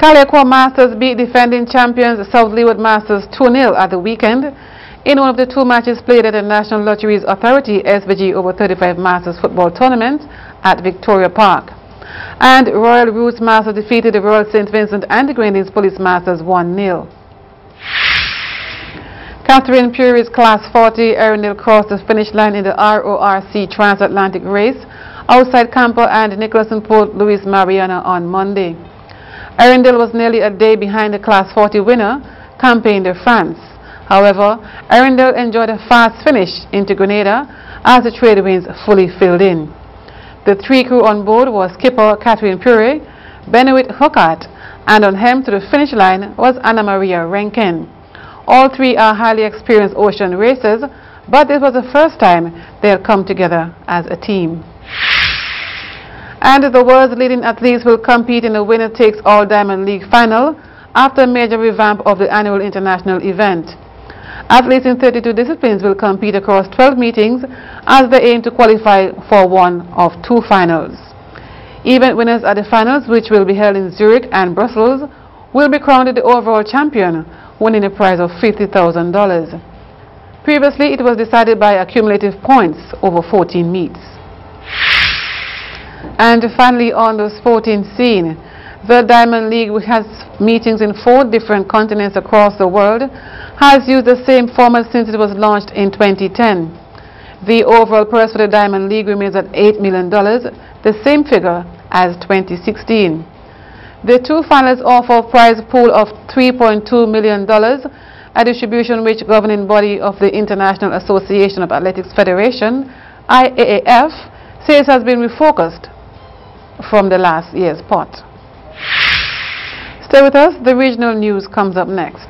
Calliaqua Masters beat defending champions South Leeward Masters 2-0 at the weekend in one of the two matches played at the National Lotteries Authority SVG over 35 Masters football tournament at Victoria Park. And Royal Roots Masters defeated the Royal St. Vincent and the Grenadines Police Masters 1-0. Catherine Pourre's Class 40 Eärendil crossed the finish line in the RORC Transatlantic Race outside Camper and Nicholsons and Port Louis Mariana on Monday. Eärendil was nearly a day behind the Class 40 winner, Campagne de France. However, Eärendil enjoyed a fast finish into Grenada as the trade winds fully filled in. The three crew on board was skipper Catherine Pourre, Benoit Huckart, and on him to the finish line was Anna Maria Renken. All three are highly experienced ocean racers, but this was the first time they had come together as a team. And the world's leading athletes will compete in the winner-takes-all Diamond League final after a major revamp of the annual international event. Athletes in 32 disciplines will compete across 12 meetings as they aim to qualify for one of two finals. Event winners at the finals, which will be held in Zurich and Brussels, will be crowned the overall champion, winning a prize of $50,000. Previously, it was decided by accumulative points over 14 meets. And finally, on the sporting scene, the Diamond League, which has meetings in four different continents across the world, has used the same format since it was launched in 2010. The overall purse for the Diamond League remains at $8 million, the same figure as 2016. The two finalists offer a prize pool of $3.2 million, a distribution which governing body of the International Association of Athletics Federation, IAAF, says has been refocused from the last year's pot. Stay with us, the regional news comes up next.